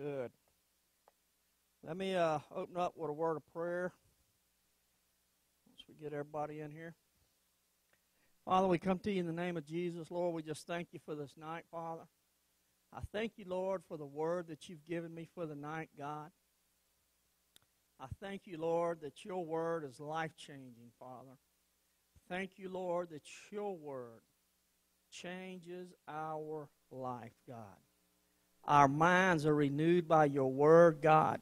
Good. Let me uh, open up with a word of prayer once we get everybody in here. Father, we come to you in the name of Jesus. Lord, we just thank you for this night, Father. I thank you, Lord, for the word that you've given me for the night, God. I thank you, Lord, that your word is life changing, Father. Thank you, Lord, that your word changes our life, God. Our minds are renewed by your word, God.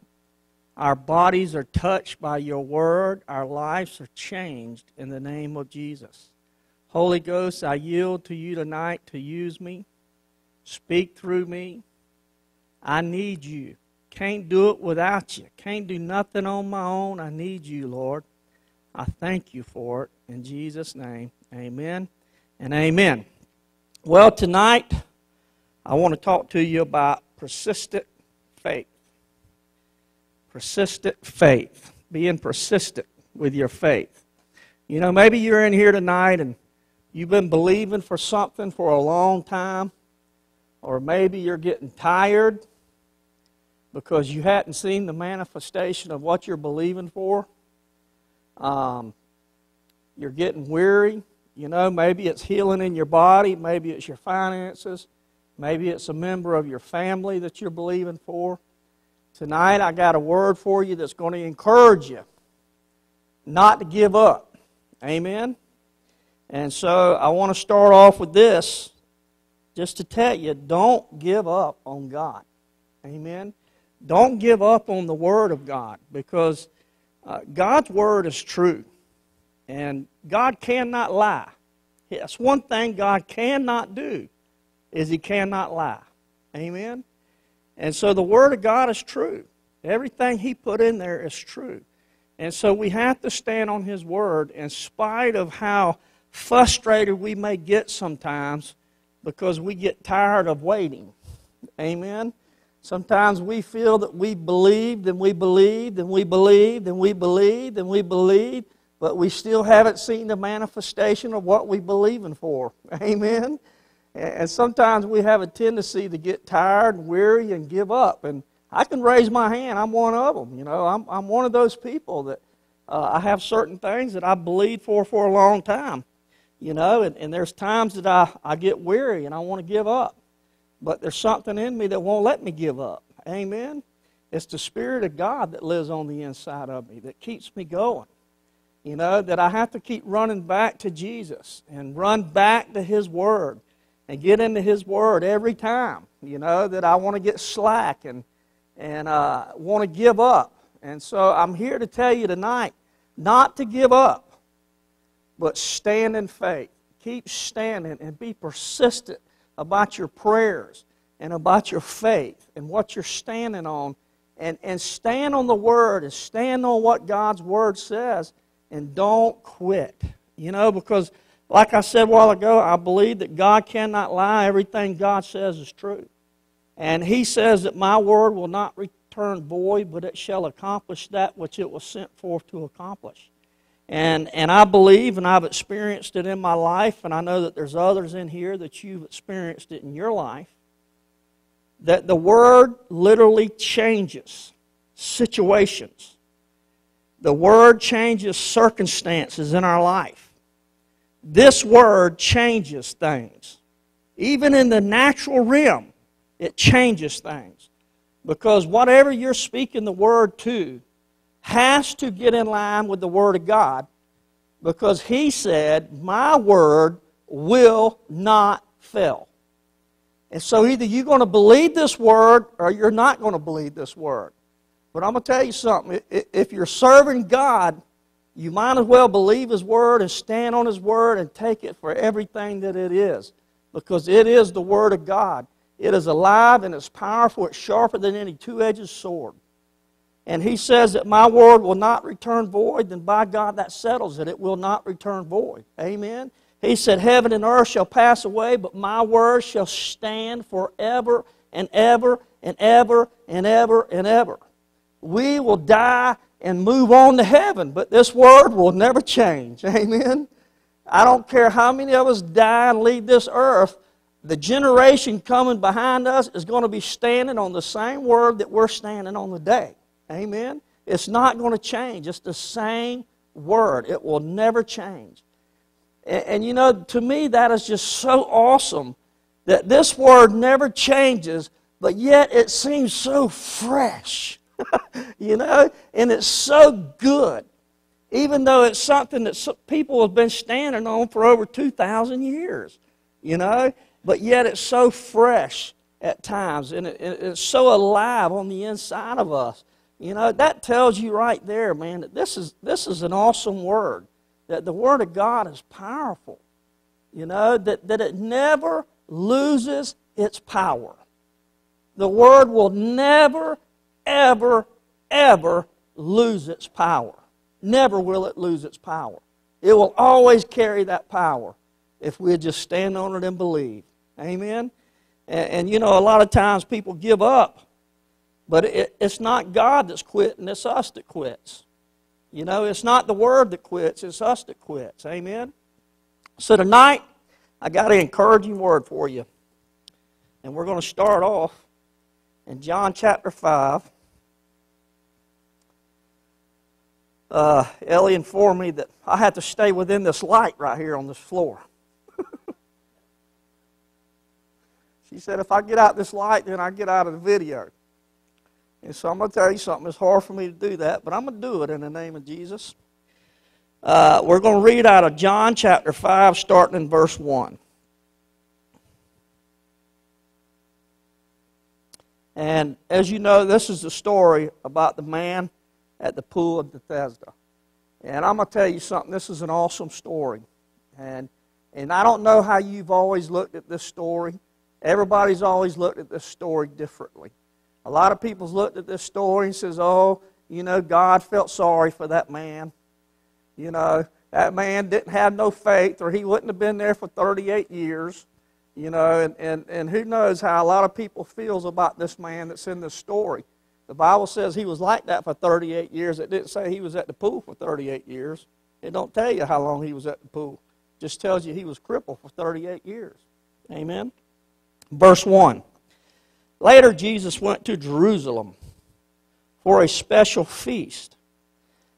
Our bodies are touched by your word. Our lives are changed in the name of Jesus. Holy Ghost, I yield to you tonight to use me. Speak through me. I need you. Can't do it without you. Can't do nothing on my own. I need you, Lord. I thank you for it. In Jesus' name, amen and amen. Well, tonight, I want to talk to you about persistent faith. Persistent faith. Being persistent with your faith. You know, maybe you're in here tonight and you've been believing for something for a long time, or maybe you're getting tired because you hadn't seen the manifestation of what you're believing for. Um, you're getting weary. You know, maybe it's healing in your body, maybe it's your finances, maybe it's a member of your family that you're believing for. Tonight, I got a word for you that's going to encourage you not to give up. Amen? And so I want to start off with this just to tell you don't give up on God. Amen? Don't give up on the Word of God because uh, God's Word is true. And God cannot lie. That's one thing God cannot do is he cannot lie. Amen? And so the Word of God is true. Everything he put in there is true. And so we have to stand on his Word in spite of how frustrated we may get sometimes because we get tired of waiting. Amen? Sometimes we feel that we believed and we believed and we believed and we believed and we believed, but we still haven't seen the manifestation of what we believing for. Amen? And sometimes we have a tendency to get tired and weary and give up. And I can raise my hand. I'm one of them. You know, I'm, I'm one of those people that uh, I have certain things that I believed for for a long time. You know, and, and there's times that I, I get weary and I want to give up. But there's something in me that won't let me give up. Amen? It's the Spirit of God that lives on the inside of me that keeps me going. You know, that I have to keep running back to Jesus and run back to His Word and get into His Word every time. You know, that I want to get slack and, and uh, want to give up. And so I'm here to tell you tonight not to give up, but stand in faith. Keep standing and be persistent about your prayers and about your faith and what you're standing on. And, and stand on the Word and stand on what God's Word says and don't quit. You know, because like I said a while ago, I believe that God cannot lie. Everything God says is true. And He says that my word will not return void, but it shall accomplish that which it was sent forth to accomplish. And, and I believe, and I've experienced it in my life, and I know that there's others in here that you've experienced it in your life, that the Word literally changes situations. The Word changes circumstances in our life. This Word changes things. Even in the natural realm, it changes things. Because whatever you're speaking the Word to has to get in line with the Word of God. Because He said, My Word will not fail. And so either you're going to believe this Word or you're not going to believe this Word. But I'm going to tell you something. If you're serving God, you might as well believe His Word and stand on His Word and take it for everything that it is. Because it is the Word of God. It is alive and it's powerful. It's sharper than any two edged sword. And He says that my Word will not return void, then by God that settles it. It will not return void. Amen. He said, Heaven and earth shall pass away, but my word shall stand forever and ever and ever and ever and ever we will die and move on to heaven, but this word will never change. Amen. I don't care how many of us die and leave this earth, the generation coming behind us is going to be standing on the same word that we're standing on today. Amen? It's not going to change. It's the same word, it will never change. And, and, you know, to me, that is just so awesome that this word never changes, but yet it seems so fresh, you know, and it's so good, even though it's something that people have been standing on for over 2,000 years, you know, but yet it's so fresh at times and it, it's so alive on the inside of us. You know, that tells you right there, man, that this is, this is an awesome word. That the Word of God is powerful. You know, that, that it never loses its power. The Word will never, ever, ever lose its power. Never will it lose its power. It will always carry that power if we just stand on it and believe. Amen? And, and you know, a lot of times people give up but it, it's not God that's quitting, it's us that quits. You know, it's not the Word that quits, it's us that quits. Amen? So tonight, I got an encouraging word for you. And we're going to start off in John chapter 5. Uh, Ellie informed me that I had to stay within this light right here on this floor. she said, if I get out this light, then I get out of the video. And so I'm going to tell you something. It's hard for me to do that, but I'm going to do it in the name of Jesus. Uh, we're going to read out of John chapter 5, starting in verse 1. And as you know, this is the story about the man at the pool of Bethesda. And I'm going to tell you something. This is an awesome story. And, and I don't know how you've always looked at this story. Everybody's always looked at this story differently. A lot of people's looked at this story and says, "Oh, you know, God felt sorry for that man. You know, that man didn't have no faith, or he wouldn't have been there for 38 years." You know, and, and, and who knows how a lot of people feels about this man that's in this story. The Bible says he was like that for 38 years. It didn't say he was at the pool for 38 years. It don't tell you how long he was at the pool. It just tells you he was crippled for 38 years. Amen. Verse 1. Later, Jesus went to Jerusalem for a special feast.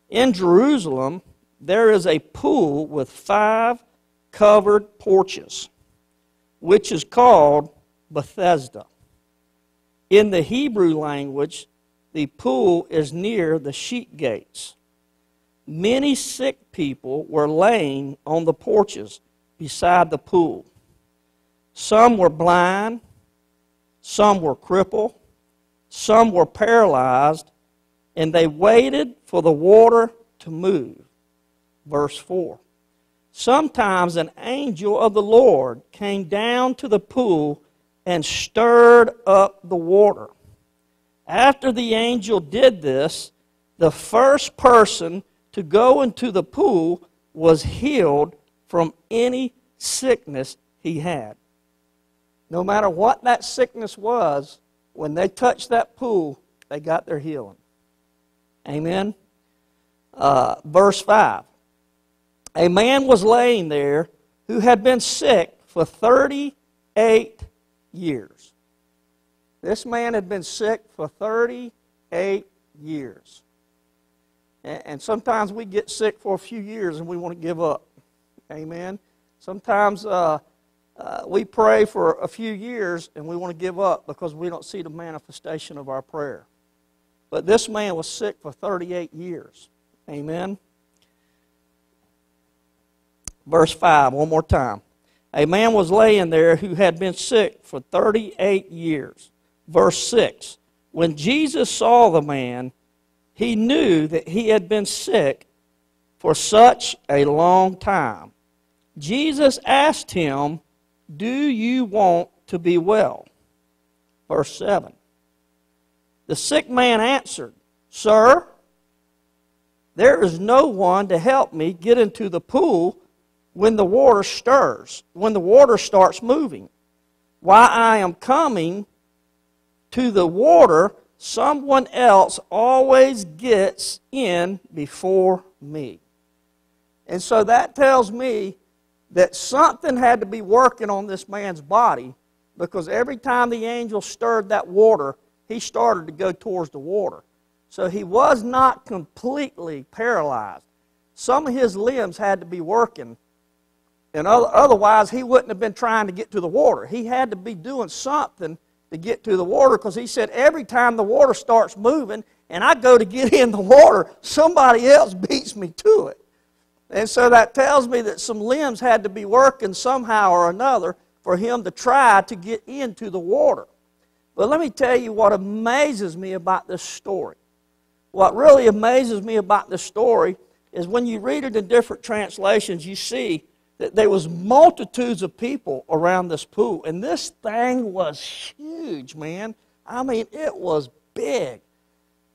In Jerusalem, there is a pool with five covered porches, which is called Bethesda. In the Hebrew language, the pool is near the sheep gates. Many sick people were laying on the porches beside the pool. Some were blind some were crippled, some were paralyzed, and they waited for the water to move. Verse 4. Sometimes an angel of the Lord came down to the pool and stirred up the water. After the angel did this, the first person to go into the pool was healed from any sickness he had no matter what that sickness was, when they touched that pool, they got their healing. Amen. Uh, verse 5. A man was laying there who had been sick for 38 years. This man had been sick for 38 years. And sometimes we get sick for a few years and we want to give up. Amen. Sometimes uh, uh, we pray for a few years and we want to give up because we don't see the manifestation of our prayer. But this man was sick for 38 years. Amen. Verse 5, one more time. A man was laying there who had been sick for 38 years. Verse 6 When Jesus saw the man, he knew that he had been sick for such a long time. Jesus asked him, do you want to be well? Verse 7. The sick man answered, Sir, there is no one to help me get into the pool when the water stirs, when the water starts moving. While I am coming to the water, someone else always gets in before me. And so that tells me that something had to be working on this man's body because every time the angel stirred that water, he started to go towards the water. So he was not completely paralyzed. Some of his limbs had to be working, and otherwise he wouldn't have been trying to get to the water. He had to be doing something to get to the water because he said every time the water starts moving and I go to get in the water, somebody else beats me to it. And so that tells me that some limbs had to be working somehow or another for him to try to get into the water. But let me tell you what amazes me about this story. What really amazes me about this story is when you read it in different translations, you see there was multitudes of people around this pool. And this thing was huge, man. I mean, it was big.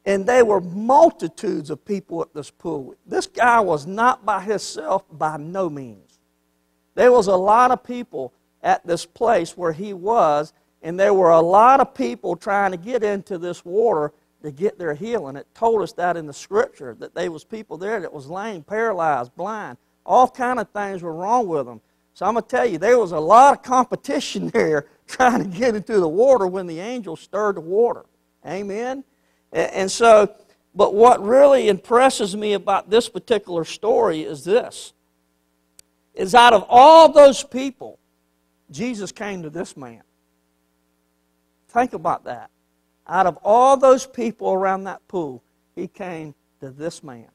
And there were multitudes of people at this pool. This guy was not by himself by no means. There was a lot of people at this place where he was, and there were a lot of people trying to get into this water to get their healing. It told us that in the scripture that there was people there that was lame, paralyzed, blind, all kind of things were wrong with them. So I'm going to tell you, there was a lot of competition there trying to get into the water when the angel stirred the water. Amen. And so, but what really impresses me about this particular story is this is out of all those people, Jesus came to this man. Think about that. Out of all those people around that pool, he came to this man.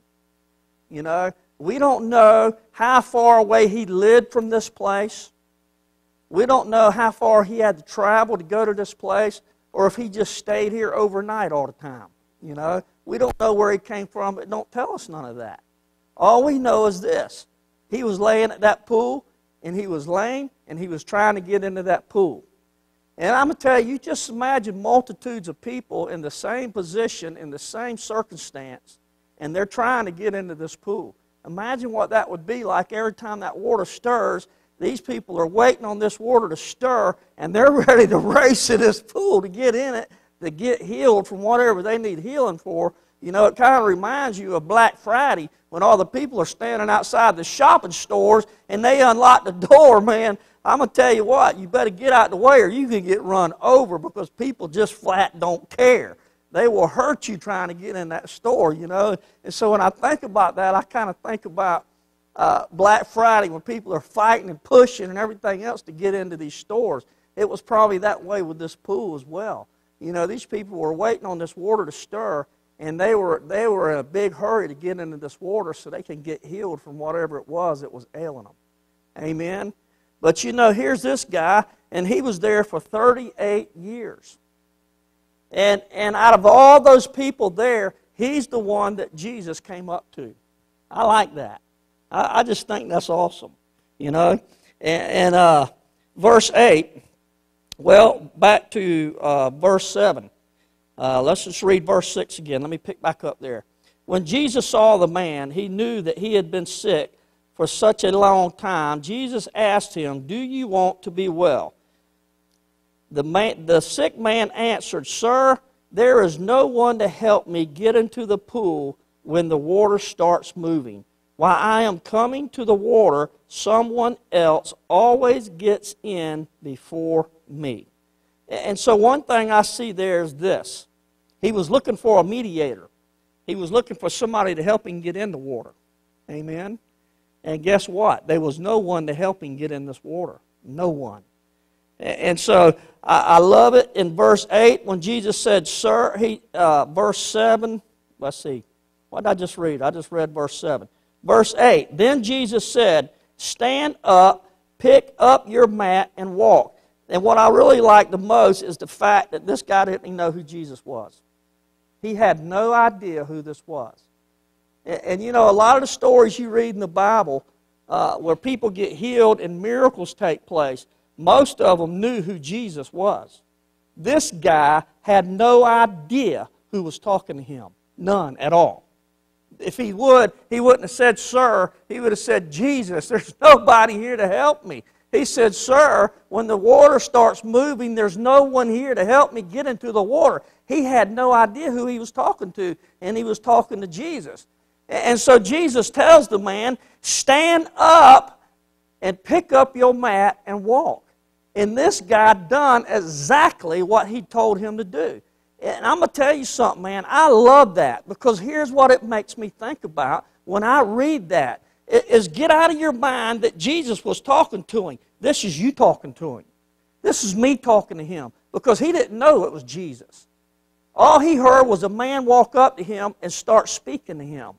You know, we don't know how far away he lived from this place. We don't know how far he had to travel to go to this place or if he just stayed here overnight all the time. You know, we don't know where he came from, but don't tell us none of that. All we know is this he was laying at that pool, and he was lame, and he was trying to get into that pool. And I'm going to tell you, you just imagine multitudes of people in the same position, in the same circumstance, and they're trying to get into this pool. Imagine what that would be like every time that water stirs. These people are waiting on this water to stir, and they're ready to race to this pool to get in it to get healed from whatever they need healing for. You know, it kind of reminds you of Black Friday when all the people are standing outside the shopping stores and they unlock the door, man. I'm going to tell you what, you better get out the way or you can get run over because people just flat don't care. They will hurt you trying to get in that store, you know. And so when I think about that, I kind of think about uh, Black Friday when people are fighting and pushing and everything else to get into these stores. It was probably that way with this pool as well. You know, these people were waiting on this water to stir, and they were, they were in a big hurry to get into this water so they can get healed from whatever it was that was ailing them. Amen? But you know, here's this guy, and he was there for 38 years. And, and out of all those people there, he's the one that Jesus came up to. I like that. I, I just think that's awesome, you know. And, and uh, verse 8 well, back to uh, verse 7. Uh, let's just read verse 6 again. Let me pick back up there. When Jesus saw the man, he knew that he had been sick for such a long time. Jesus asked him, Do you want to be well? The, man, the sick man answered, Sir, there is no one to help me get into the pool when the water starts moving. While I am coming to the water, someone else always gets in before me. And so, one thing I see there is this He was looking for a mediator, he was looking for somebody to help him get in the water. Amen. And guess what? There was no one to help him get in this water. No one. And so I, love it in verse 8 when Jesus said, Sir, he, uh, verse 7, let's see. What did I just read? I just read verse 7. Verse 8 Then Jesus said, Stand up, pick up your mat, and walk. And what I really like the most is the fact that this guy didn't even know who Jesus was. He had no idea who this was. And, and you know, a lot of the stories you read in the Bible uh, where people get healed and miracles take place, most of them knew who Jesus was. This guy had no idea who was talking to him. None at all. If he would, he wouldn't have said, Sir. He would have said, Jesus, there's nobody here to help me. He said, Sir, when the water starts moving, there's no one here to help me get into the water. He had no idea who he was talking to, and he was talking to Jesus. And so Jesus tells the man, Stand up and pick up your mat and walk. And this guy done exactly what he told him to do. And I'm going to tell you something, man. I love that because here's what it makes me think about when I read that. Is get out of your mind that Jesus was talking to him. This is you talking to him. This is me talking to him because he didn't know it was Jesus. All he heard was a man walk up to him and start speaking to him.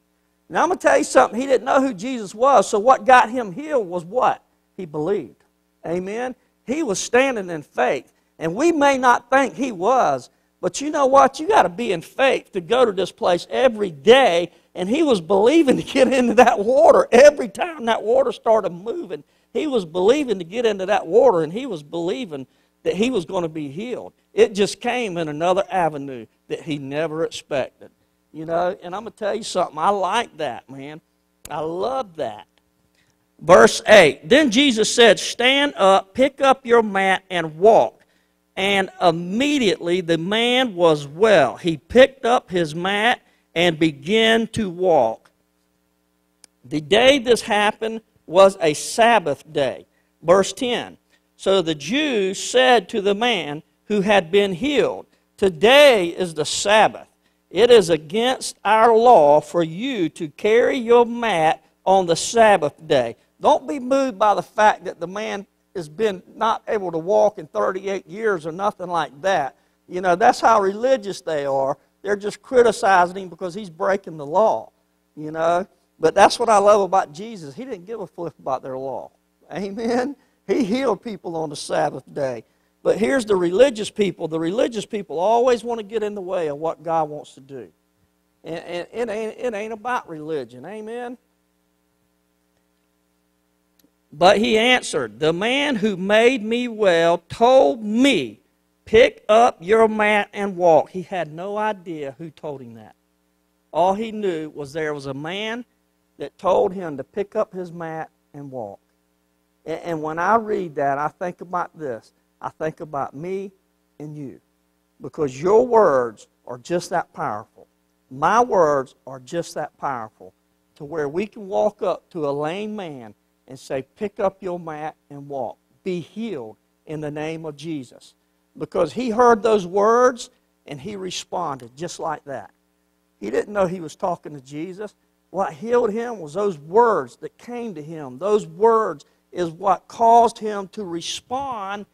Now, I'm going to tell you something. He didn't know who Jesus was, so what got him healed was what? He believed. Amen? He was standing in faith. And we may not think he was, but you know what? You got to be in faith to go to this place every day. And he was believing to get into that water every time that water started moving. He was believing to get into that water, and he was believing that he was going to be healed. It just came in another avenue that he never expected. You know, and I'm going to tell you something. I like that, man. I love that. Verse 8 Then Jesus said, Stand up, pick up your mat, and walk. And immediately the man was well. He picked up his mat and began to walk. The day this happened was a Sabbath day. Verse 10 So the Jews said to the man who had been healed, Today is the Sabbath it is against our law for you to carry your mat on the Sabbath day. Don't be moved by the fact that the man has been not able to walk in 38 years or nothing like that. You know, that's how religious they are. They're just criticizing him because he's breaking the law, you know. But that's what I love about Jesus. He didn't give a flip about their law. Amen. He healed people on the Sabbath day. But here's the religious people. The religious people always want to get in the way of what God wants to do. And, and it, ain't, it ain't about religion. Amen? But he answered, The man who made me well told me, Pick up your mat and walk. He had no idea who told him that. All he knew was there was a man that told him to pick up his mat and walk. And, when I read that, I think about this. I think about me and you. Because your words are just that powerful. My words are just that powerful to where we can walk up to a lame man and say, Pick up your mat and walk. Be healed in the name of Jesus. Because he heard those words and he responded just like that. He didn't know he was talking to Jesus. What healed him was those words that came to him. Those words is what caused him to respond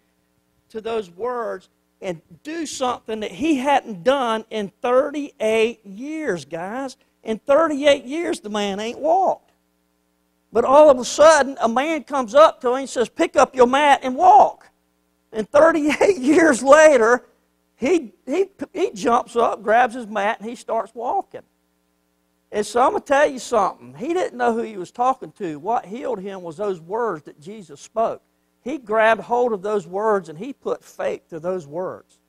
to those words and do something that he hadn't done in 38 years, guys. In 38 years, the man ain't walked. But all of a sudden, a man comes up to him and says, Pick up your mat and walk. And 38 years later, he, he, he jumps up, grabs his mat, and he starts walking. And so I'm going to tell you something. He didn't know who he was talking to. What healed him was those words that Jesus spoke he grabbed hold of those words and he put faith to those words.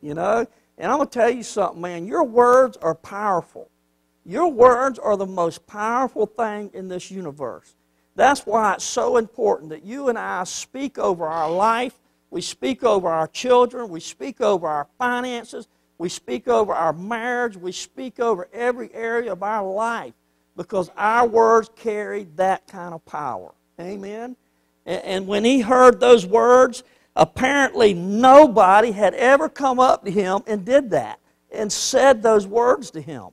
You know? And I'm going to tell you something, man. Your words are powerful. Your words are the most powerful thing in this universe. That's why it's so important that you and I speak over our life, we speak over our children, we speak over our finances, we speak over our marriage, we speak over every area of our life because our words carry that kind of power. Amen? And when he heard those words, apparently nobody had ever come up to him and did that and said those words to him.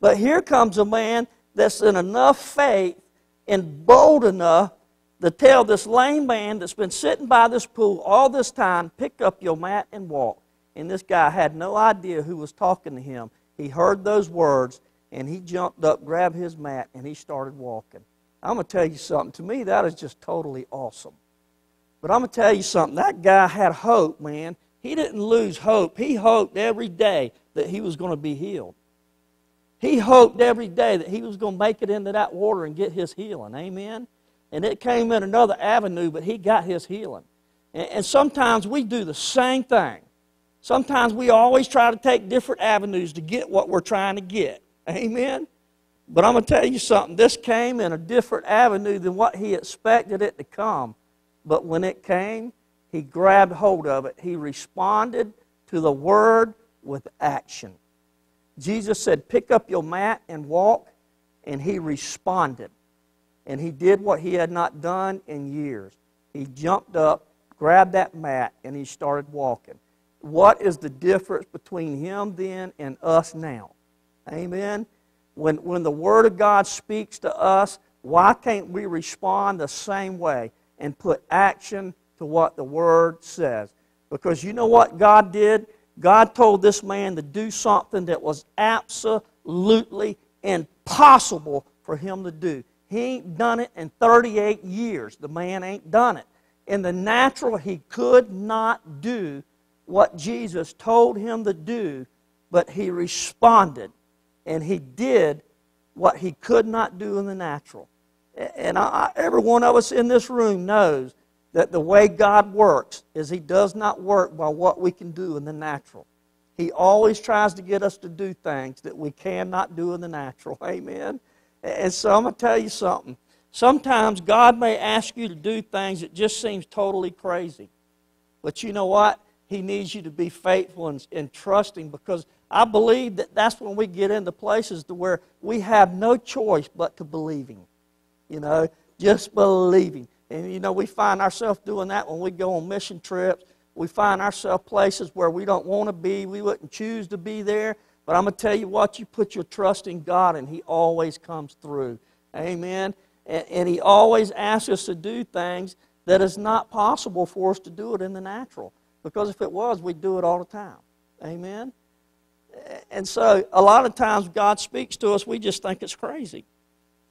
But here comes a man that's in enough faith and bold enough to tell this lame man that's been sitting by this pool all this time, pick up your mat and walk. And this guy had no idea who was talking to him. He heard those words and he jumped up, grabbed his mat, and he started walking. I'm going to tell you something. To me, that is just totally awesome. But I'm going to tell you something. That guy had hope, man. He didn't lose hope. He hoped every day that he was going to be healed. He hoped every day that he was going to make it into that water and get his healing. Amen? And it came in another avenue, but he got his healing. And, and sometimes we do the same thing. Sometimes we always try to take different avenues to get what we're trying to get. Amen? But I'm going to tell you something. This came in a different avenue than what he expected it to come. But when it came, he grabbed hold of it. He responded to the word with action. Jesus said, Pick up your mat and walk. And he responded. and he did what he had not done in years. He jumped up, grabbed that mat, and he started walking. What is the difference between him then and us now? Amen. When, when the Word of God speaks to us, why can't we respond the same way and put action to what the Word says? Because you know what God did? God told this man to do something that was absolutely impossible for him to do. He ain't done it in 38 years. The man ain't done it. In the natural, he could not do what Jesus told him to do, but he responded and he did what he could not do in the natural. And I, every one of us in this room knows that the way God works is he does not work by what we can do in the natural. He always tries to get us to do things that we cannot do in the natural. Amen. And so I'm going to tell you something. Sometimes God may ask you to do things that just seems totally crazy. But you know what? He needs you to be faithful and, and trusting because I believe that that's when we get into places to where we have no choice but to believing. You know, just believing. And you know, we find ourselves doing that when we go on mission trips. We find ourselves places where we don't want to be. We wouldn't choose to be there. But I'm going to tell you what, you put your trust in God and He always comes through. Amen. And, and He always asks us to do things that is not possible for us to do it in the natural. Because if it was, we'd do it all the time. Amen? And so, a lot of times, God speaks to us, we just think it's crazy.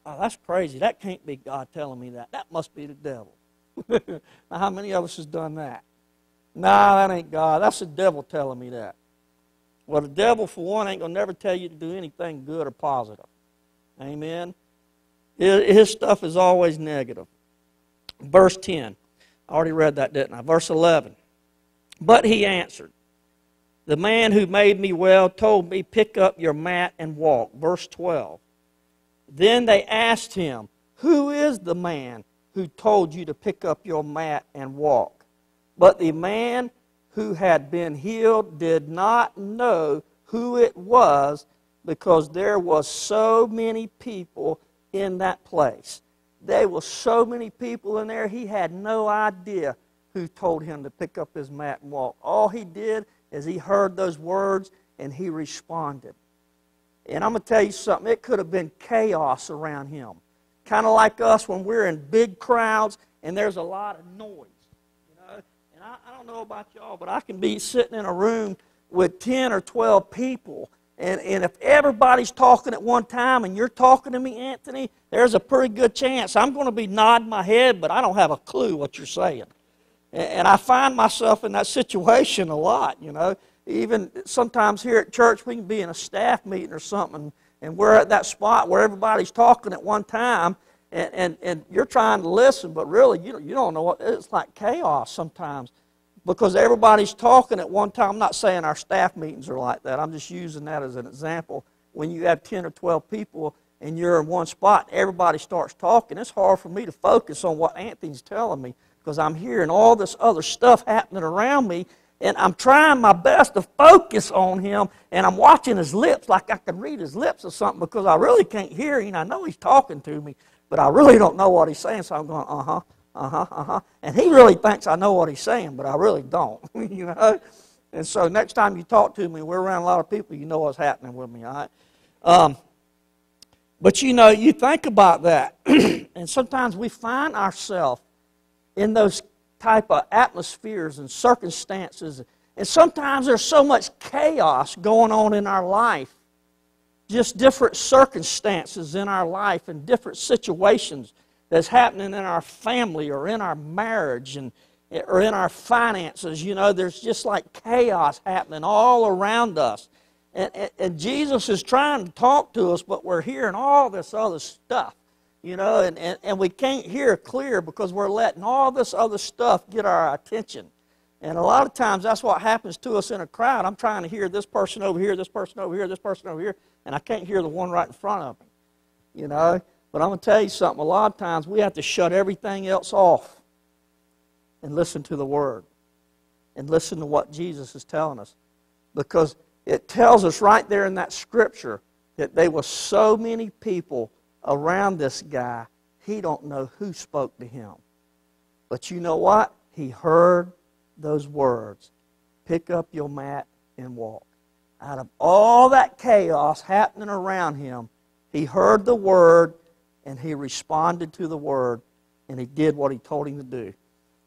Oh, that's crazy. That can't be God telling me that. That must be the devil. now, how many of us has done that? Nah, that ain't God. That's the devil telling me that. Well, the devil, for one, ain't going to never tell you to do anything good or positive. Amen? His stuff is always negative. Verse 10. I already read that, didn't I? Verse 11. But he answered, The man who made me well told me, Pick up your mat and walk. Verse 12. Then they asked him, Who is the man who told you to pick up your mat and walk? But the man who had been healed did not know who it was because there was so many people in that place. There were so many people in there, he had no idea who told him to pick up his mat and walk. All he did is he heard those words and he responded. And I'm going to tell you something, it could have been chaos around him. Kind of like us when we're in big crowds and there's a lot of noise. You know? And I, I don't know about y'all, but I can be sitting in a room with 10 or 12 people and, and if everybody's talking at one time and you're talking to me, Anthony, there's a pretty good chance I'm going to be nodding my head, but I don't have a clue what you're saying. And I find myself in that situation a lot, you know. Even sometimes here at church, we can be in a staff meeting or something, and we're at that spot where everybody's talking at one time, and, and, and you're trying to listen, but really, you, you don't know what it's like chaos sometimes because everybody's talking at one time. I'm not saying our staff meetings are like that, I'm just using that as an example. When you have 10 or 12 people and you're in one spot, everybody starts talking. It's hard for me to focus on what Anthony's telling me because I'm hearing all this other stuff happening around me, and I'm trying my best to focus on him, and I'm watching his lips like I can read his lips or something because I really can't hear him. I know he's talking to me, but I really don't know what he's saying, so I'm going, uh huh, uh huh, uh huh. And he really thinks I know what he's saying, but I really don't, you know. And so next time you talk to me, we're around a lot of people, you know what's happening with me, all right? Um, but you know, you think about that, and sometimes we find ourselves in those type of atmospheres and circumstances. And sometimes there's so much chaos going on in our life, just different circumstances in our life and different situations that's happening in our family or in our marriage and or in our finances. You know, there's just like chaos happening all around us. And, and, and Jesus is trying to talk to us, but we're hearing all this other stuff you know, and, and, and we can't hear clear because we're letting all this other stuff get our attention. And a lot of times that's what happens to us in a crowd. I'm trying to hear this person over here, this person over here, this person over here, and I can't hear the one right in front of me. You know? But I'm going to tell you something. A lot of times we have to shut everything else off and listen to the Word and listen to what Jesus is telling us. Because it tells us right there in that scripture that there were so many people around this guy he don't know who spoke to him. But you know what? He heard those words. Pick up your mat and walk. Out of all that chaos happening around him, he heard the word and he responded to the word and he did what he told him to do.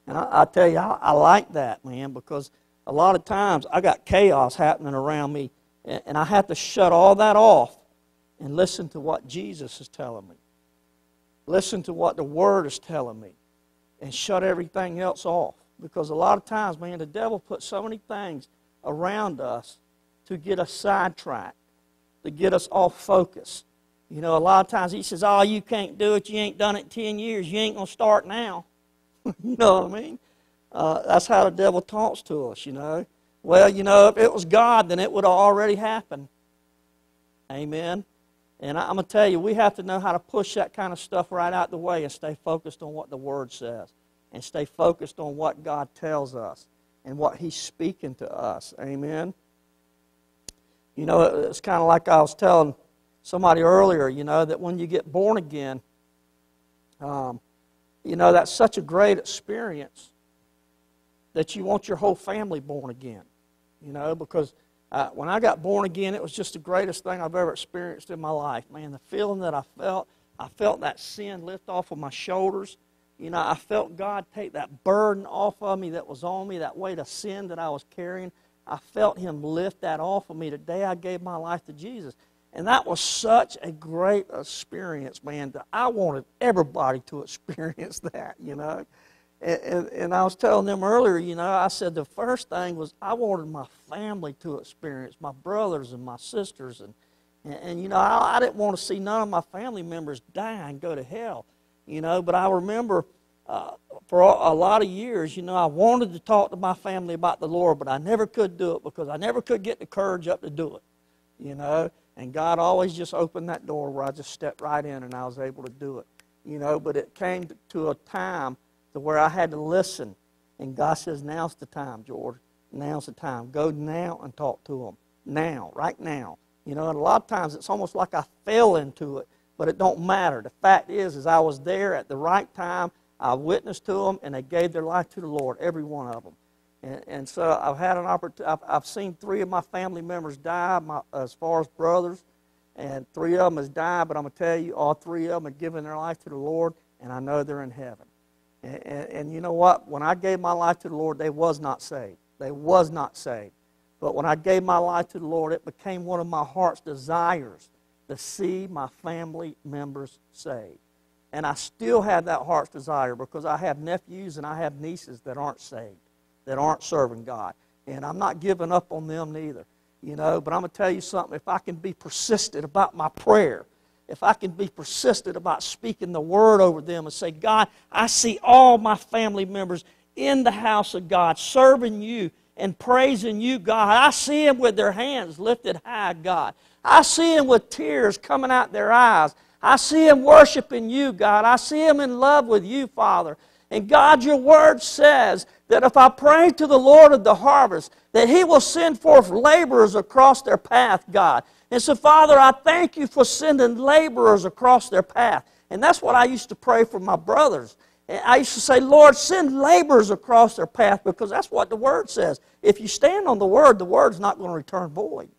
And I, I tell you, I, I, like that, man, because a lot of times I got chaos happening around me and, and I have to shut all that off and listen to what Jesus is telling me. Listen to what the Word is telling me and shut everything else off. Because a lot of times, man, the devil puts so many things around us to get us sidetracked, to get us off focus. You know, a lot of times he says, Oh, you can't do it. You ain't done it 10 years. You ain't going to start now. you know what I mean? Uh, that's how the devil talks to us, you know. Well, you know, if it was God, then it would have already happened. Amen. And I'm going to tell you, we have to know how to push that kind of stuff right out the way and stay focused on what the Word says and stay focused on what God tells us and what He's speaking to us. Amen. You know, it's kind of like I was telling somebody earlier, you know, that when you get born again, um, you know, that's such a great experience that you want your whole family born again, you know, because uh, when I got born again, it was just the greatest thing I've ever experienced in my life. Man, the feeling that I felt, I felt that sin lift off of my shoulders. You know, I felt God take that burden off of me that was on me, that weight of sin that I was carrying. I felt Him lift that off of me the day I gave my life to Jesus. And that was such a great experience, man. I wanted everybody to experience that, you know. And, and, I was telling them earlier, you know, I said the first thing was I wanted my family to experience, my brothers and my sisters. And, and, and you know, I, I, didn't want to see none of my family members die and go to hell, you know. But I remember uh, for a lot of years, you know, I wanted to talk to my family about the Lord, but I never could do it because I never could get the courage up to do it, you know. And God always just opened that door where I just stepped right in and I was able to do it. You know, but it came to a time to where I had to listen. And God says, now's the time, George. Now's the time. Go now and talk to them. Now, right now. You know, and a lot of times it's almost like I fell into it, but it don't matter. The fact is, is I was there at the right time. I witnessed to them, and they gave their life to the Lord, every one of them. And, and so I've had an opportunity. I've, I've, seen three of my family members die, my, as far as brothers, and three of them has died. But I'm to tell you, all three of them have given their life to the Lord, and I know they're in heaven. And, and, you know what? When I gave my life to the Lord, they was not saved. They was not saved. But when I gave my life to the Lord, it became one of my heart's desires to see my family members saved. And I still have that heart's desire because I have nephews and I have nieces that aren't saved that aren't serving God. And I'm not giving up on them neither. You know, but I'm going to tell you something. If I can be persistent about my prayer, if I can be persistent about speaking the word over them and say, God, I see all my family members in the house of God serving you and praising you, God. I see them with their hands lifted high, God. I see them with tears coming out their eyes. I see them worshiping you, God. I see them in love with you, Father. And God, your word says that if I pray to the Lord of the harvest, that He will send forth laborers across their path, God. And so, Father, I thank you for sending laborers across their path. And that's what I used to pray for my brothers. I used to say, Lord, send laborers across their path because that's what the Word says. If you stand on the Word, the Word's not going to return void.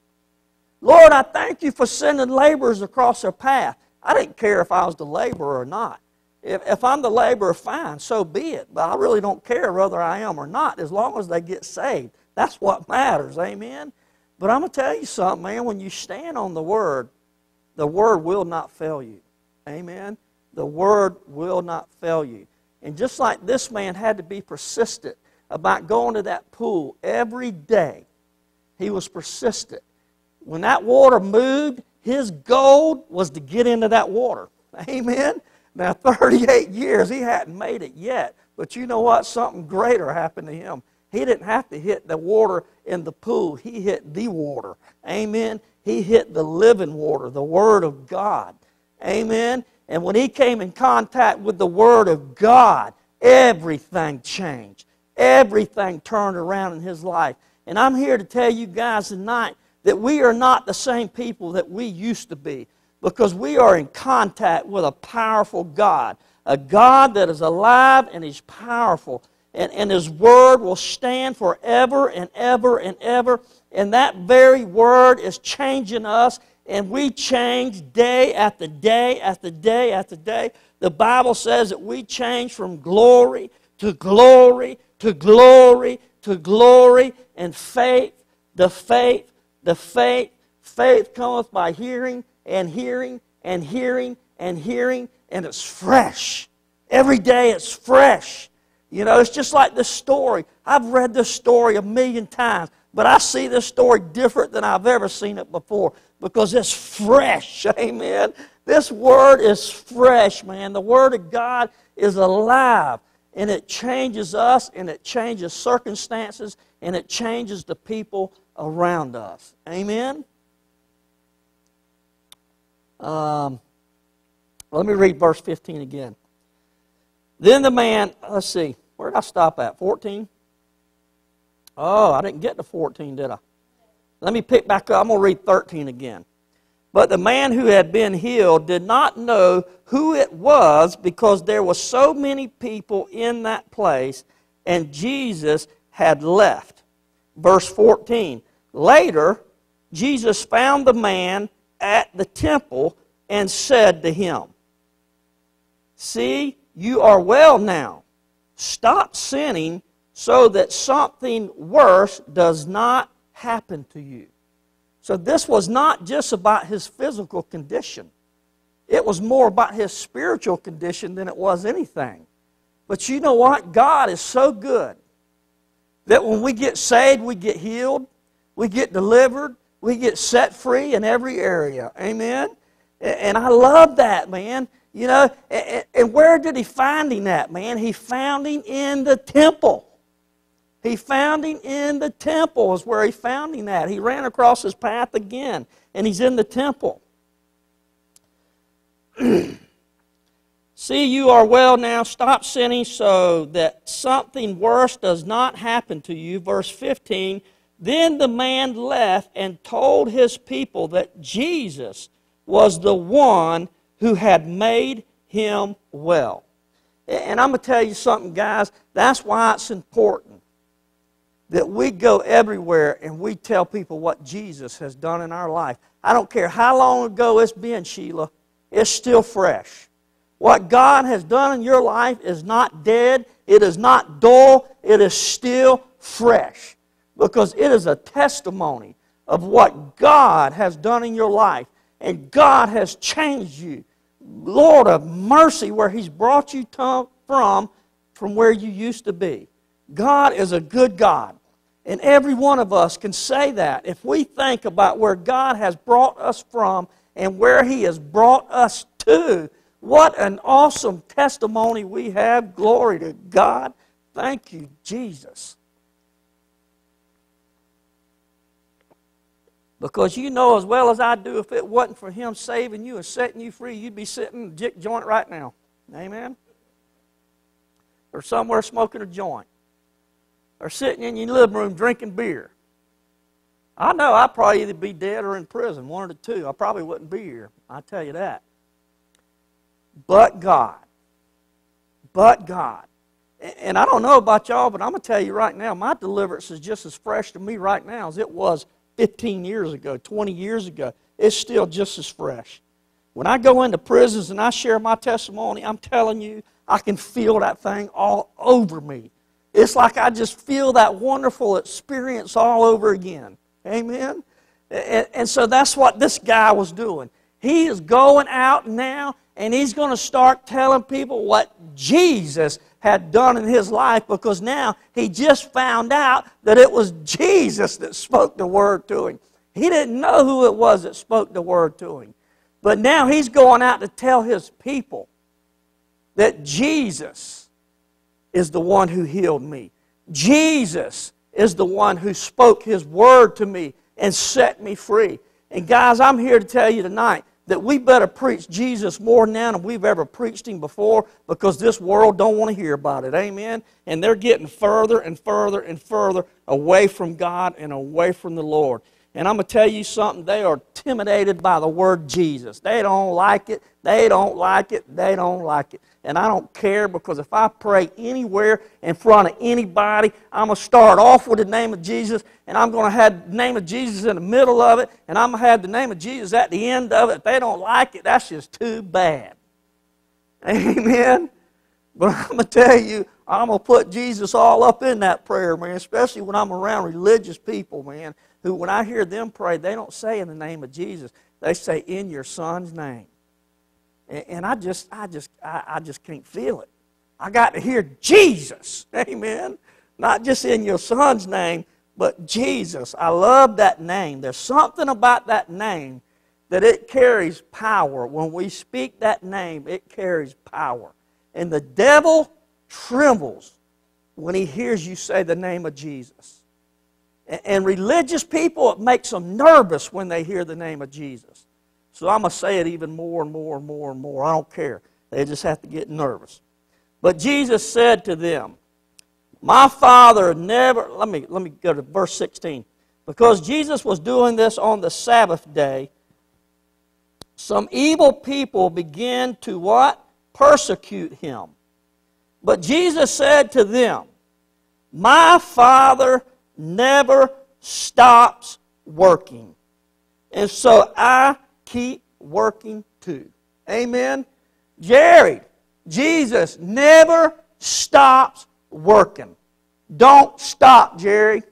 Lord, I thank you for sending laborers across their path. I didn't care if I was the laborer or not. If, if I'm the laborer, fine, so be it. But I really don't care whether I am or not, as long as they get saved. That's what matters, amen? But I'm going to tell you something, man. When you stand on the Word, the Word will not fail you. Amen? The Word will not fail you. And just like this man had to be persistent about going to that pool every day, he was persistent. When that water moved, his goal was to get into that water. Amen? Now, 38 years, he hadn't made it yet. But you know what? Something greater happened to him. He didn't have to hit the water in the pool, he hit the water. Amen. He hit the living water, the Word of God. Amen. And when he came in contact with the Word of God, everything changed. Everything turned around in his life. And I'm here to tell you guys tonight that we are not the same people that we used to be. because we are in contact with a powerful God, a God that is alive and He's powerful. And, and His Word will stand forever and ever and ever. And that very Word is changing us, and we change day after day after day after day. The Bible says that we change from glory to glory to glory to glory and faith, the faith, the faith. Faith cometh by hearing and hearing and hearing and hearing, and it's fresh. Every day it's fresh. You know, it's just like this story. I've read this story a million times, but I see this story different than I've ever seen it before because it's fresh. Amen. This word is fresh, man. The word of God is alive and it changes us and it changes circumstances and it changes the people around us. Amen? Um, let me read verse 15 again. Then the man, let's see, where did I stop at? 14? Oh, I didn't get to 14, did I? Let me pick back up. I'm going to read 13 again. But the man who had been healed did not know who it was because there were so many people in that place and Jesus had left. Verse 14. Later, Jesus found the man at the temple and said to him, See, you are well now. Stop sinning so that something worse does not happen to you. So this was not just about his physical condition. It was more about his spiritual condition than it was anything. But you know what? God is so good that when we get saved, we get healed, we get delivered, we get set free in every area. Amen? And I love that, man. You know, and where did he find him at, man? He found him in the temple. He found him in the temple, is where he found him at. He ran across his path again, and he's in the temple. See, you are well now. Stop sinning so that something worse does not happen to you. Verse 15 Then the man left and told his people that Jesus was the one who had made him well. And I'm going to tell you something, guys. That's why it's important that we go everywhere and we tell people what Jesus has done in our life. I don't care how long ago it's been, Sheila, it's still fresh. What God has done in your life is not dead, it is not dull, it is still fresh because it is a testimony of what God has done in your life and God has changed you. Lord of mercy, where He's brought you to, from, from where you used to be. God is a good God. And every one of us can say that. If we think about where God has brought us from and where He has brought us to, what an awesome testimony we have. Glory to God. Thank you, Jesus. Because you know as well as I do, if it wasn't for Him saving you and setting you free, you'd be sitting in joint right now. Amen? Or somewhere smoking a joint or sitting in your living room drinking beer. I know I'd probably either be dead or in prison, one of the two. I probably wouldn't be here. I tell you that. But God. But God. And I don't know about y'all, but I'm going to tell you right now, my deliverance is just as fresh to me right now as it was 15 years ago, 20 years ago. It's still just as fresh. When I go into prisons and I share my testimony, I'm telling you, I can feel that thing all over me. It's like I just feel that wonderful experience all over again. Amen? And, and so that's what this guy was doing. He is going out now and he's going to start telling people what Jesus had done in his life because now he just found out that it was Jesus that spoke the word to him. He didn't know who it was that spoke the word to him. But now he's going out to tell his people that Jesus is the one who healed me. Jesus is the one who spoke his word to me and set me free. And guys, I'm here to tell you tonight that we better preach Jesus more now than we've ever preached him before because this world don't want to hear about it. Amen. And they're getting further and further and further away from God and away from the Lord. And I'm going to tell you something, they are intimidated by the word Jesus. They don't like it. They don't like it. They don't like it. And I don't care because if I pray anywhere in front of anybody, I'm going to start off with the name of Jesus and I'm going to have the name of Jesus in the middle of it and I'm going to have the name of Jesus at the end of it. If they don't like it, that's just too bad. Amen. But I'm going to tell you, I'm going to put Jesus all up in that prayer, man, especially when I'm around religious people, man, who, when I hear them pray, they don't say in the name of Jesus. They say, in your son's name. And, I just, I just, I, I just can't feel it. I got to hear Jesus. Amen. Not just in your son's name, but Jesus. I love that name. There's something about that name that it carries power. When we speak that name, it carries power. And the devil trembles when he hears you say the name of Jesus. And religious people, it makes them nervous when they hear the name of Jesus. So I'm going to say it even more and more and more and more. I don't care. They just have to get nervous. But Jesus said to them, My Father never, let me, let me go to verse 16. Because Jesus was doing this on the Sabbath day, some evil people began to what? Persecute him. But Jesus said to them, My Father never stops working. And so I keep working too. Amen. Jerry, Jesus never stops working. Don't stop, Jerry.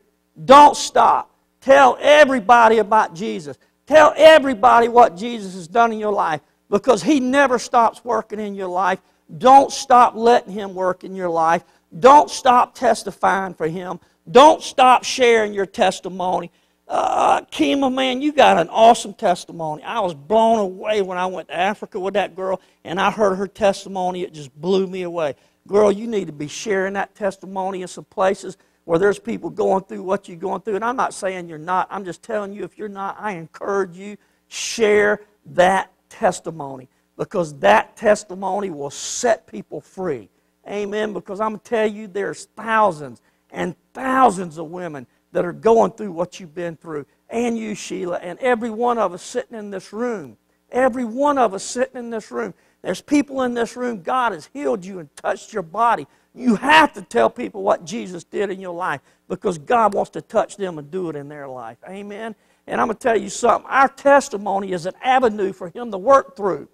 Don't stop. Tell everybody about Jesus. Tell everybody what Jesus has done in your life because He never stops working in your life. Don't stop letting Him work in your life. Don't stop testifying for Him. Don't stop sharing your testimony. Uh, Kima, man, you got an awesome testimony. I was blown away when I went to Africa with that girl and I heard her testimony. It just blew me away. Girl, you need to be sharing that testimony in some places where there's people going through what you're going through. And I'm not saying you're not. I'm just telling you if you're not, I encourage you, share that testimony because that testimony will set people free. Amen. Because I'm going to tell you, there's thousands and thousands of women that are going through what you've been through, and you, Sheila, and every one of us sitting in this room. Every one of us sitting in this room. There's people in this room, God has healed you and touched your body. You have to tell people what Jesus did in your life because God wants to touch them and do it in their life. Amen. And I'm going to tell you something. Our testimony is an avenue for Him to work through.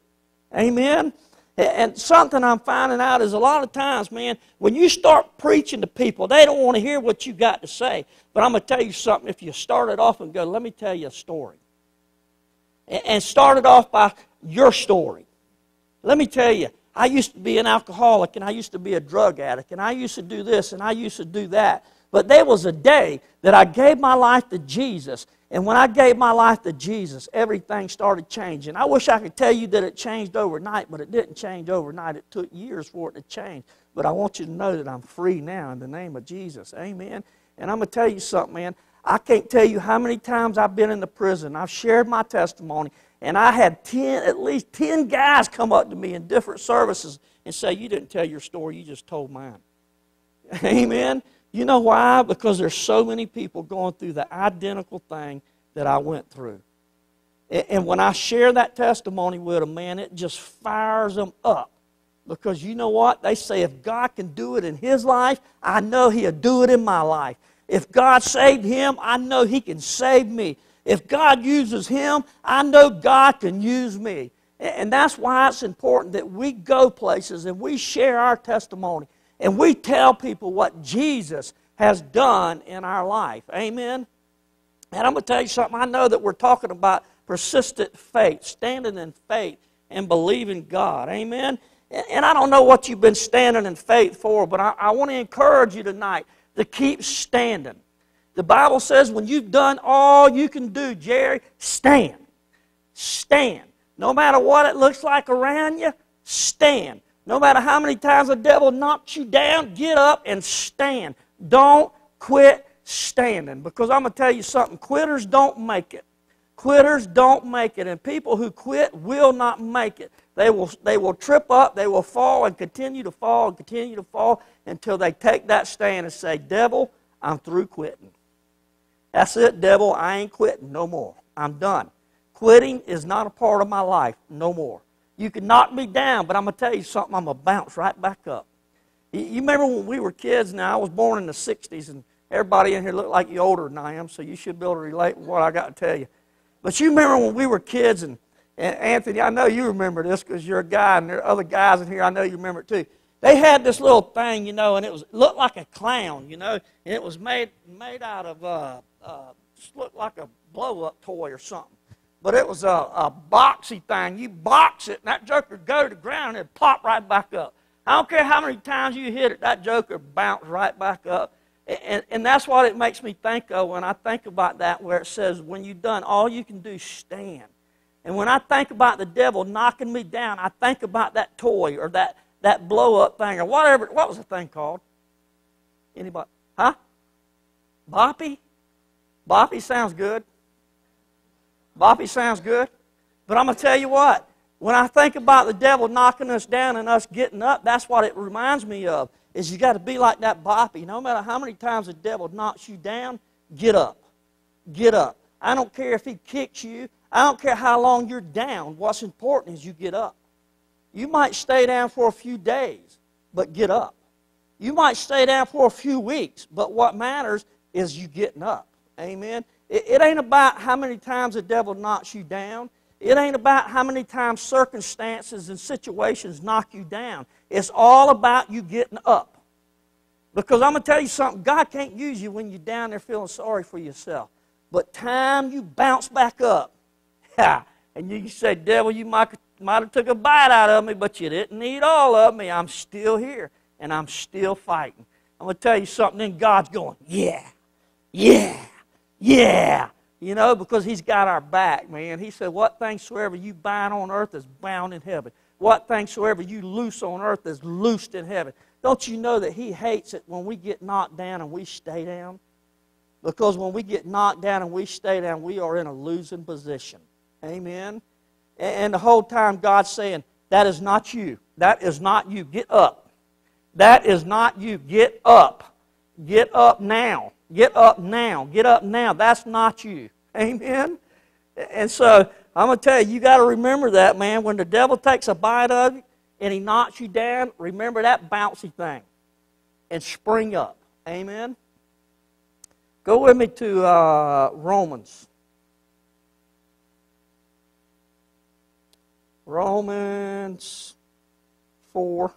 Amen. And something I'm finding out is a lot of times, man, when you start preaching to people, they don't want to hear what you got to say. But I'm going to tell you something. If you start it off and go, let me tell you a story. And start it off by your story. Let me tell you, I used to be an alcoholic and I used to be a drug addict and I used to do this and I used to do that. But there was a day that I gave my life to Jesus and when I gave my life to Jesus, everything started changing. I wish I could tell you that it changed overnight, but it didn't change overnight. It took years for it to change. But I want you to know that I'm free now in the name of Jesus. Amen. And I'm going to tell you something, man. I can't tell you how many times I've been in the prison. I've shared my testimony, and I had 10, at least 10 guys come up to me in different services and say, You didn't tell your story, you just told mine. Amen. You know why? Because there's so many people going through the identical thing that I went through. And when I share that testimony with them, man, it just fires them up. Because you know what? They say if God can do it in his life, I know he'll do it in my life. If God saved him, I know he can save me. If God uses him, I know God can use me. And that's why it's important that we go places and we share our testimony and we tell people what Jesus has done in our life. Amen? And I'm going to tell you something. I know that we're talking about persistent faith, standing in faith and believing God. Amen? And I don't know what you've been standing in faith for, but I, I want to encourage you tonight to keep standing. The Bible says when you've done all you can do, Jerry, stand. Stand. No matter what it looks like around you, stand. No matter how many times the devil knocks you down, get up and stand. Don't quit standing. Because I'm going to tell you something quitters don't make it. Quitters don't make it. And people who quit will not make it. They will, they will trip up, they will fall, and continue to fall, and continue to fall until they take that stand and say, Devil, I'm through quitting. That's it, devil. I ain't quitting no more. I'm done. Quitting is not a part of my life no more. You can knock me down, but I'm going to tell you something. I'm going to bounce right back up. You remember when we were kids? Now, I was born in the 60s, and everybody in here looked like you're older than I am, so you should be able to relate what I got to tell you. But you remember when we were kids, and, and Anthony, I know you remember this because you're a guy, and there are other guys in here, I know you remember it too. They had this little thing, you know, and it was looked like a clown, you know, and it was made made out of uh, uh, looked like a blow up toy or something. But it was a, a boxy thing. You box it, and that joker would go to the ground and pop right back up. I don't care how many times you hit it, that joker bounce right back up. And, and that's what it makes me think of when I think about that, where it says, when you've done all you can do, stand. And when I think about the devil knocking me down, I think about that toy or that, that blow up thing or whatever. What was the thing called? Anybody? Huh? Boppy? Boppy sounds good. Boppy sounds good. But I'm going to tell you what. When I think about the devil knocking us down and us getting up, that's what it reminds me of. Is you got to be like that Boppy. No matter how many times the devil knocks you down, get up. Get up. I don't care if he kicks you. I don't care how long you're down. What's important is you get up. You might stay down for a few days, but get up. You might stay down for a few weeks, but what matters is you getting up. Amen. It, it ain't about how many times the devil knocks you down. It ain't about how many times circumstances and situations knock you down. It's all about you getting up. Because I'm going to tell you something God can't use you when you're down there feeling sorry for yourself. But time you bounce back up, and you say, Devil, you might, might have took a bite out of me, but you didn't eat all of me. I'm still here, and I'm still fighting. I'm going to tell you something, then God's going, Yeah, yeah. Yeah. You know, because he's got our back, man. He said, What things soever you bind on earth is bound in heaven. What things soever you loose on earth is loosed in heaven. Don't you know that he hates it when we get knocked down and we stay down? Because when we get knocked down and we stay down, we are in a losing position. Amen. And the whole time God's saying, That is not you. That is not you. Get up. That is not you. Get up. Get up now. Get up now. Get up now. That's not you. Amen? And so I'm going to tell you, you got to remember that, man. When the devil takes a bite of you and he knocks you down, remember that bouncy thing and spring up. Amen? Go with me to uh, Romans. Romans 4.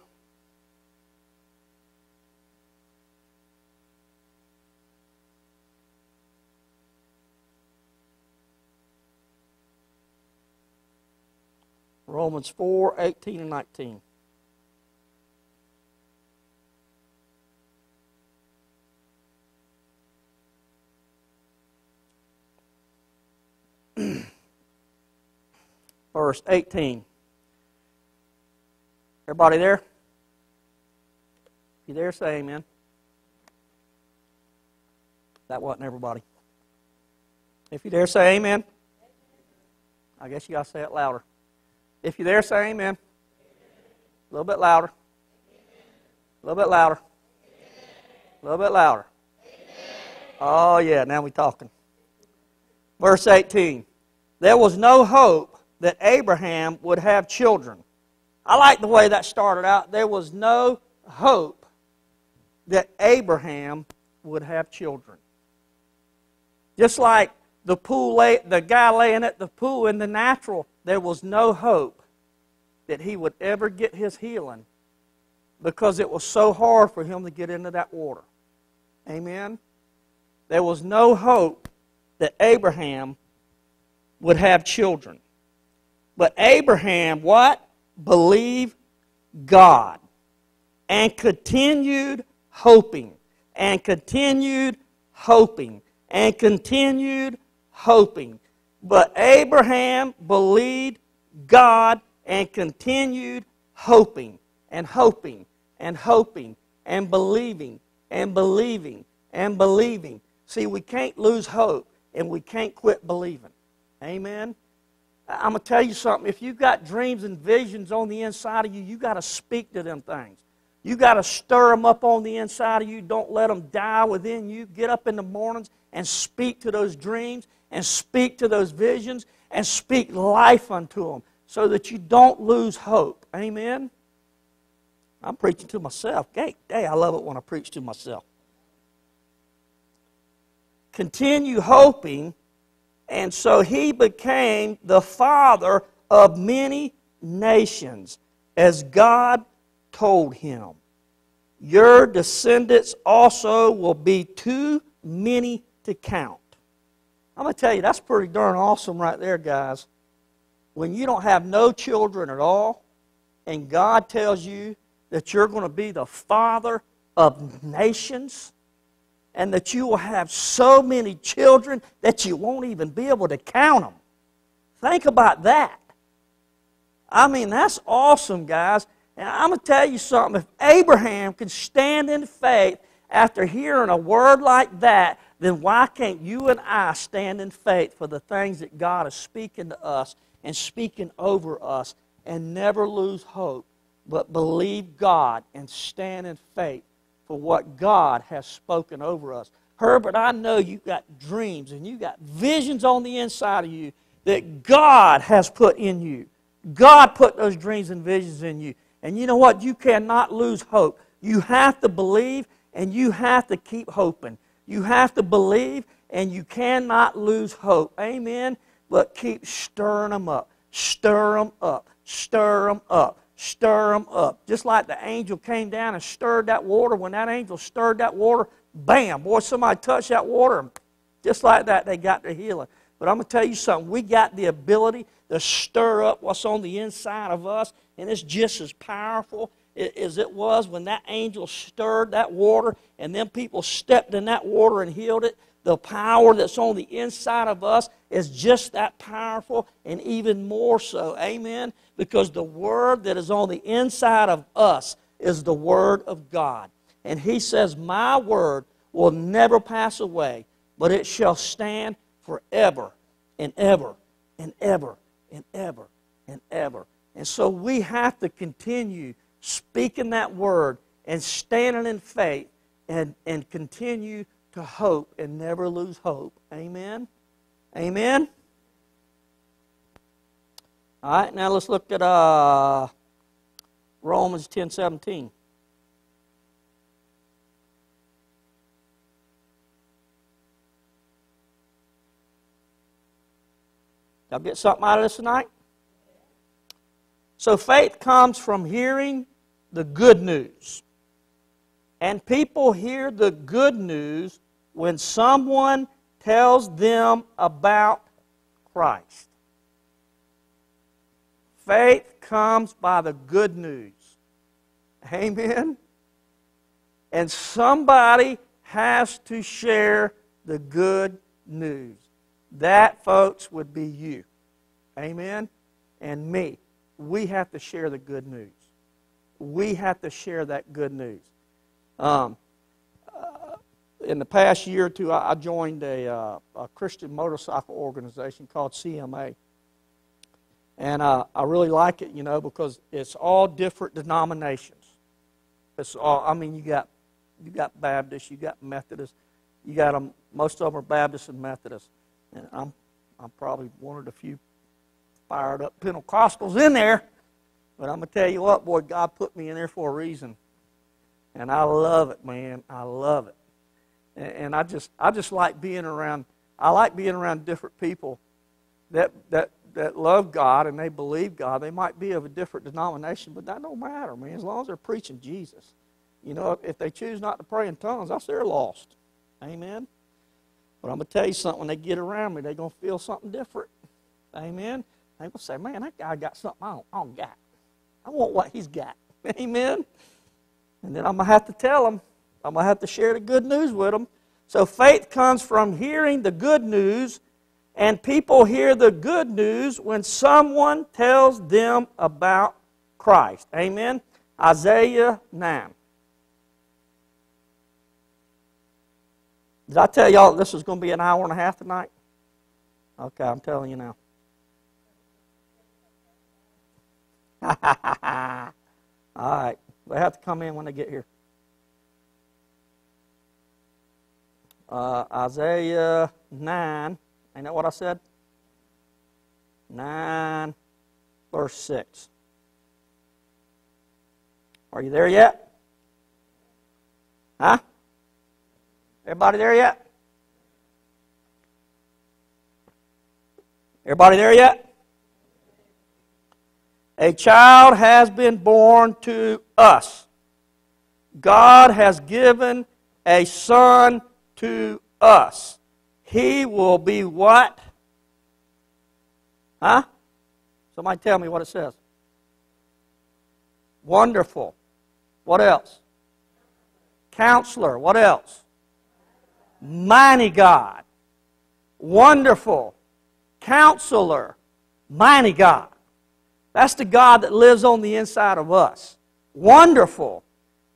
Romans 4 18 and 19. Verse 18. Everybody there? If you there, say amen. That wasn't everybody. If you dare say amen, I guess you got to say it louder. If you're there, say amen. A little bit louder. A little bit louder. A little bit louder. Oh, yeah, now we're talking. Verse 18. There was no hope that Abraham would have children. I like the way that started out. There was no hope that Abraham would have children. Just like the pool lay, the guy laying at the pool in the natural, there was no hope that he would ever get his healing because it was so hard for him to get into that water. Amen. There was no hope that Abraham would have children. But Abraham, what? Believed God and continued hoping and continued hoping and continued hoping. But Abraham believed God and continued hoping and hoping and hoping and believing and believing and believing. See, we can't lose hope and we can't quit believing. Amen. I'm going to tell you something. If you've got dreams and visions on the inside of you, you've got to speak to them things. You got to stir them up on the inside of you. Don't let them die within you. Get up in the mornings and speak to those dreams and speak to those visions and speak life unto them so that you don't lose hope. Amen? I'm preaching to myself. Hey, hey, I love it when I preach to myself. Continue hoping, and so he became the father of many nations, as God told him. Your descendants also will be too many to count. I'm going to tell you, that's pretty darn awesome right there, guys. When you don't have no children at all, and God tells you that you're going to be the father of nations, and that you will have so many children that you won't even be able to count them. Think about that. I mean, that's awesome, guys. And I'm going to tell you something. If Abraham can stand in faith after hearing a word like that, then why can't you and I stand in faith for the things that God is speaking to us and speaking over us and never lose hope, but believe God and stand in faith for what God has spoken over us? Herbert, I know you've got dreams and you've got visions on the inside of you that God has put in you. God put those dreams and visions in you. And you know what? You cannot lose hope. You have to believe and you have to keep hoping. You have to believe and you cannot lose hope. Amen? But keep stirring them up. Stir them up. Stir them up. Stir them up. Just like the angel came down and stirred that water. When that angel stirred that water, bam, boy, somebody touched that water. and Just like that, they got their healing. But I'm going to tell you something. We got the ability to stir up what's on the inside of us, and it's just as powerful as it was when that angel stirred that water and then people stepped in that water and healed it. The power that's on the inside of us is just that powerful and even more so. Amen? Because the word that is on the inside of us is the word of God. And he says, My word will never pass away, but it shall stand forever and ever and ever and ever and ever. And so we have to continue speaking that word and standing in faith and, and continue to hope and never lose hope. Amen? Amen? All right, now let's look at uh, Romans 10 17. Y'all get something out of this tonight? So faith comes from hearing the good news. And people hear the good news when someone tells them about Christ. Faith comes by the good news. Amen? And somebody has to share the good news. That, folks, would be you. Amen? And me. We have to share the good news. We have to share that good news. Um, uh, in the past year or two, I, joined a, uh, a, Christian motorcycle organization called CMA. And uh, I really like it, you know, because it's all different denominations. It's all, I mean, you got, you got Baptists, you got Methodists, you got them, most of them are Baptists and Methodists. And I'm, I'm probably one of the few fired up Pentecostals in there. But I'm going to tell you what, boy, God put me in there for a reason. And I love it, man. I love it. And, I just I just like being around I like being around different people that that that love God and they believe God. They might be of a different denomination, but that don't matter, man, as long as they're preaching Jesus. You know, if, they choose not to pray in tongues, that's they're lost. Amen. But I'm going to tell you something, when they get around me, they're going to feel something different. Amen. They're going to say, man, that guy got something I don't, I don't got. I want what he's got. Amen. And then I'm going to have to tell them. I'm going to have to share the good news with them. So faith comes from hearing the good news, and people hear the good news when someone tells them about Christ. Amen. Isaiah 9. Did I tell y'all this was going to be an hour and a half tonight? Okay, I'm telling you now. All right. They have to come in when they get here. Uh, Isaiah 9. Ain't that what I said? 9, verse 6. Are you there yet? Huh? Everybody there yet? Everybody there yet? A child has been born to us. God has given a son to us. He will be what? Huh? Somebody tell me what it says. Wonderful. What else? Counselor. What else? Mighty God. Wonderful. Counselor. Mighty God. That's the God that lives on the inside of us. Wonderful.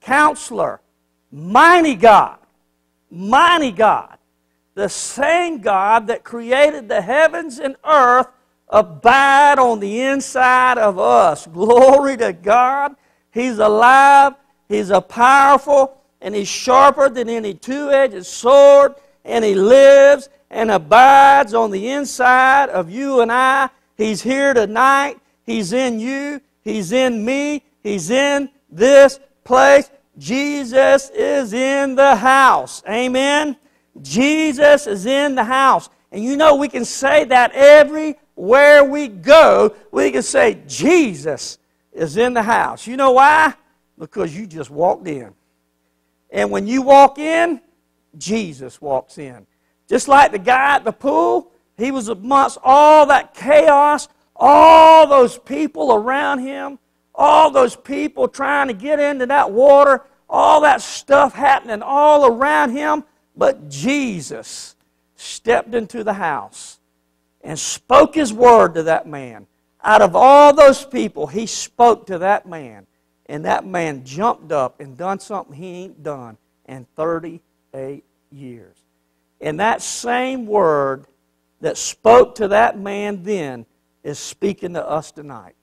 Counselor. Mighty God. Mighty God. The same God that created the heavens and earth abide on the inside of us. Glory to God. He's alive. He's a powerful and he's sharper than any two-edged sword and he lives and abides on the inside of you and I. He's here tonight. He's in you. He's in me. He's in this place. Jesus is in the house. Amen. Jesus is in the house. And you know, we can say that everywhere we go. We can say, Jesus is in the house. You know why? Because you just walked in. And when you walk in, Jesus walks in. Just like the guy at the pool, he was amongst all that chaos, all those people around him, all those people trying to get into that water, all that stuff happening all around him. But Jesus stepped into the house and spoke his word to that man. Out of all those people, he spoke to that man. And that man jumped up and done something he ain't done in 38 years. And that same word that spoke to that man then is speaking to us tonight.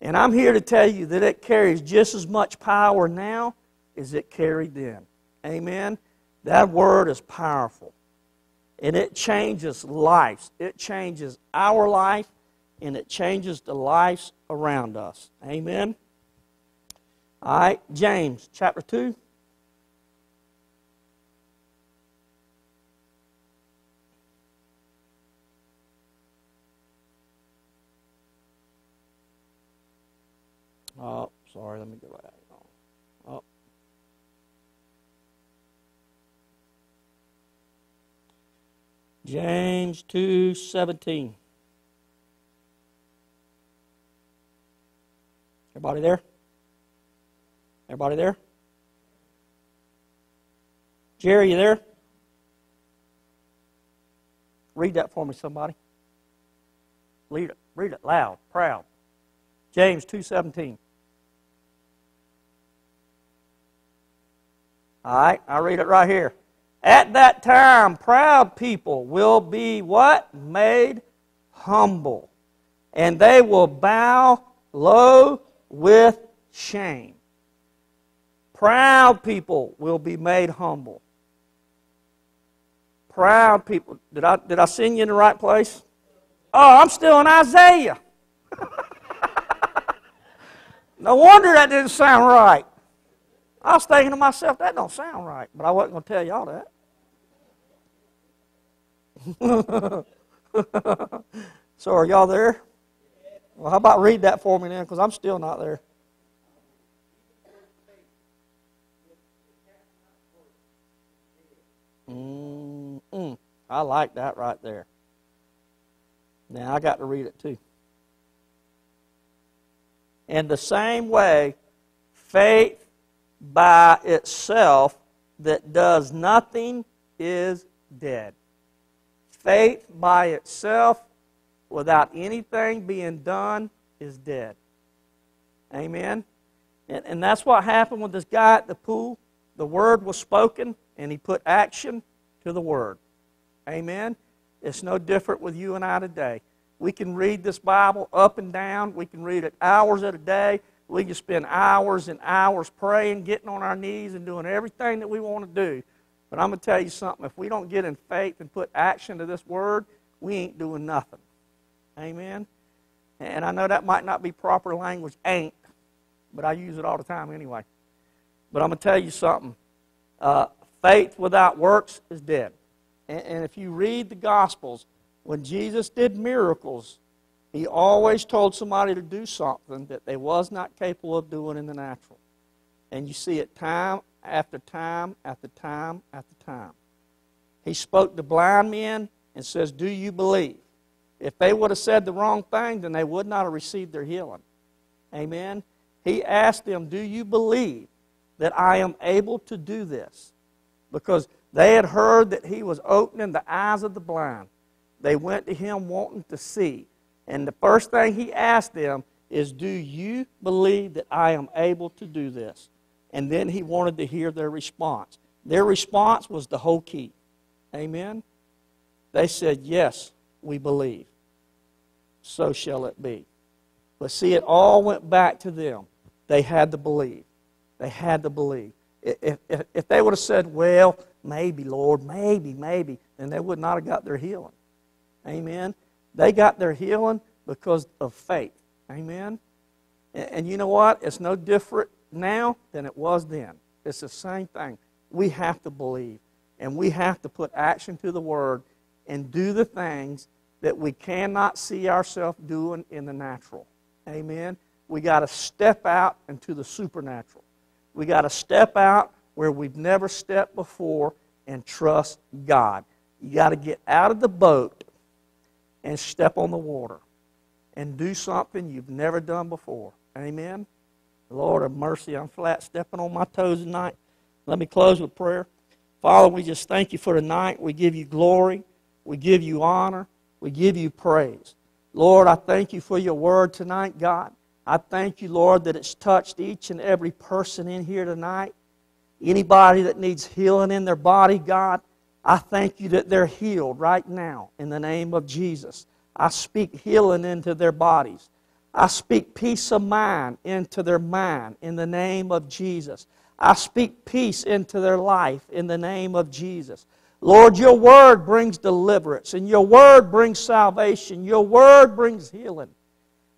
And I'm here to tell you that it carries just as much power now as it carried then. Amen. That word is powerful. And it changes lives. It changes our life and it changes the lives around us. Amen. All right, James chapter 2. Oh, sorry, let me go back. Oh. James 2:17. Everybody there? Everybody there? Jerry, you there? Read that for me, somebody. Read it. Read it loud, proud. James 2:17. All right, I read it right here. At that time, proud people will be what? Made humble. And they will bow low with shame. Proud people will be made humble. Proud people. Did I, did I send you in the right place? Oh, I'm still in Isaiah. no wonder that didn't sound right. I was thinking to myself, that don't sound right. But I wasn't going to tell y'all that. so are y'all there? Well, how about read that for me then? Because I'm still not there. Mm-mm. I like that right there. Now I got to read it too. In the same way, faith by itself that does nothing is dead. Faith by itself, without anything being done, is dead. Amen? And, and that's what happened with this guy at the pool. The word was spoken, and he put action to the Word. Amen? It's no different with you and I today. We can read this Bible up and down. We can read it hours at a day. We can spend hours and hours praying, getting on our knees, and doing everything that we want to do. But I'm going to tell you something. If we don't get in faith and put action to this word, we ain't doing nothing. Amen? And I know that might not be proper language, ain't, but I use it all the time anyway. But I'm going to tell you something. Uh, faith without works is dead. And, and if you read the Gospels, when Jesus did miracles, he always told somebody to do something that they was not capable of doing in the natural. And you see it time after time after time after time. He spoke to blind men and says, Do you believe? If they would have said the wrong thing, then they would not have received their healing. Amen. He asked them, Do you believe that I am able to do this? Because they had heard that he was opening the eyes of the blind. They went to him wanting to see. And the first thing he asked them is, Do you believe that I am able to do this? And then he wanted to hear their response. Their response was the whole key. Amen? They said, Yes, we believe. So shall it be. But see, it all went back to them. They had to believe. They had to believe. If, if, if they would have said, Well, maybe, Lord, maybe, maybe, then they would not have got their healing. Amen. They got their healing because of faith. Amen. And, you know what? It's no different now than it was then. It's the same thing. We have to believe, and we have to put action to the word and do the things that we cannot see ourselves doing in the natural. Amen. We got to step out into the supernatural. We got to step out where we've never stepped before and trust God. You got to get out of the boat and step on the water and do something you've never done before. Amen. Lord of mercy, I'm flat stepping on my toes tonight. Let me close with prayer. Father, we just thank you for tonight. We give you glory. We give you honor. We give you praise. Lord, I thank you for your word tonight, God. I thank you, Lord, that it's touched each and every person in here tonight. Anybody that needs healing in their body, God, I thank you that they're healed right now in the name of Jesus. I speak healing into their bodies. I speak peace of mind into their mind in the name of Jesus. I speak peace into their life in the name of Jesus. Lord, your word brings deliverance, and your word brings salvation. Your word brings healing.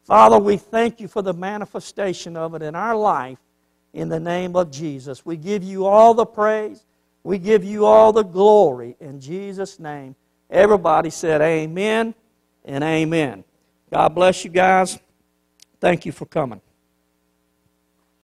Father, we thank you for the manifestation of it in our life in the name of Jesus. We give you all the praise. We give you all the glory in Jesus' name. Everybody said amen and amen. God bless you guys. Thank you for coming.